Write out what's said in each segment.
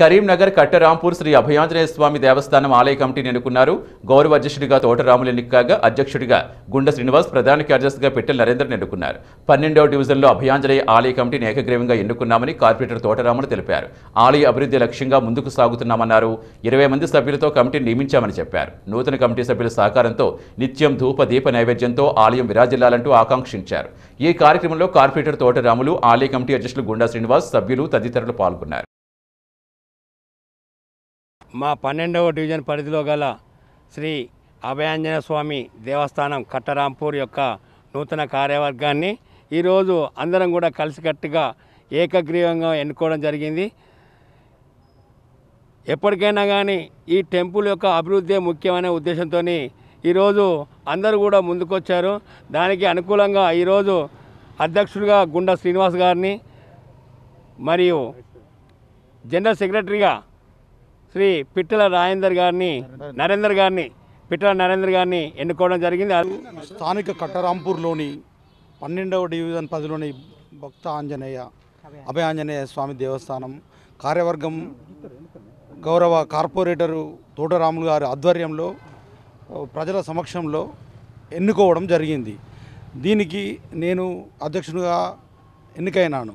కరీంనగర్ కట్టరాంపూర్ శ్రీ అభయాంజనేయ స్వామి దేవస్థానం ఆలయ కమిటీని ఎన్నుకున్నారు. గౌరవ అధ్యక్షుడిగా తోటరాములు ఎన్నికగా అధ్యక్షుడిగా గుండ శ్రీనివాస్ ప్రధాన కార్యదర్శిగా పెట్టెల నరేందర్ ఎన్నుకున్నారు. పన్నెండవ డివిజన్లో అభయాంజనేయ ఆలయ కమిటీని ఏకగ్రీవంగా ఎన్నుకున్నామని కార్పొరేటర్ తోటరాములు తెలిపారు. ఆలయ అభివృద్ధి లక్ష్యంగా ముందుకు సాగుతున్నామన్నారు. ఇరవై మంది సభ్యులతో కమిటీని నియమించామని చెప్పారు. నూతన కమిటీ సభ్యుల సహకారంతో నిత్యం ధూప దీప నైవేద్యంతో ఆలయం విరాజిల్లాలంటూ ఆకాంక్షించారు. ఈ కార్యక్రమంలో కార్పొరేటర్ తోటరాములు ఆలయ కమిటీ అధ్యక్షులు గుండా శ్రీనివాస్ సభ్యులు తదితరులు పాల్గొన్నారు. మా పన్నెండవ డివిజన్ పరిధిలో గల శ్రీ అభయాంజన స్వామి దేవస్థానం కట్టరాంపూర్ యొక్క నూతన కార్యవర్గాన్ని ఈరోజు అందరం కూడా కలిసికట్టుగా ఏకగ్రీవంగా ఎన్నుకోవడం జరిగింది. ఎప్పటికైనా కానీ ఈ టెంపుల్ యొక్క అభివృద్ధి ముఖ్యమైన ఉద్దేశంతో ఈరోజు అందరూ కూడా ముందుకొచ్చారు. దానికి అనుకూలంగా ఈరోజు అధ్యక్షుడిగా గుండా శ్రీనివాస్ గారిని మరియు జనరల్ సెక్రటరీగా శ్రీ పిట్టల రాజేందర్ గారిని నరేందర్ గారిని పిట్టల నరేందర్ గారిని ఎన్నుకోవడం జరిగింది. స్థానిక కట్టరాంపూర్లోని పన్నెండవ డివిజన్ పదిలోని భక్త ఆంజనేయ అభయ ఆంజనేయ స్వామి దేవస్థానం కార్యవర్గం గౌరవ కార్పొరేటరు తోటరాములు గారి ఆధ్వర్యంలో ప్రజల సమక్షంలో ఎన్నుకోవడం జరిగింది. దీనికి నేను అధ్యక్షునిగా ఎన్నికైనాను.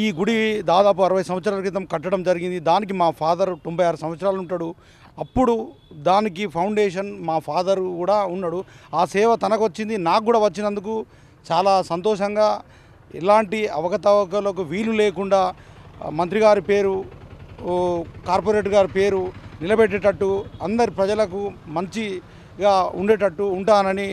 ఈ గుడి దాదాపు అరవై సంవత్సరాల క్రితం కట్టడం జరిగింది. దానికి మా ఫాదర్ తొంభై ఆరు సంవత్సరాలు ఉంటాడు. అప్పుడు దానికి ఫౌండేషన్ మా ఫాదర్ కూడా ఉన్నాడు. ఆ సేవ తనకు వచ్చింది నాకు కూడా వచ్చినందుకు చాలా సంతోషంగా ఎలాంటి అవకతవకలకు వీలు లేకుండా మంత్రి గారి పేరు కార్పొరేట్ గారి పేరు నిలబెట్టేటట్టు అందరి ప్రజలకు మంచిగా ఉండేటట్టు ఉంటానని